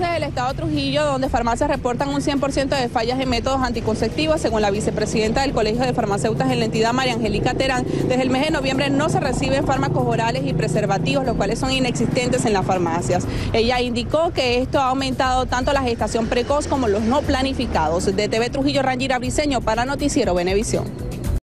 desde el Estado Trujillo, donde farmacias reportan un 100% de fallas en métodos anticonceptivos, según la vicepresidenta del Colegio de Farmacéuticas en la entidad, María Angélica Terán. Desde el mes de noviembre no se reciben fármacos orales y preservativos, los cuales son inexistentes en las farmacias. Ella indicó que esto ha aumentado tanto la gestación precoz como los no planificados. De TV Trujillo, Rangira Briseño para Noticiero Venevisión.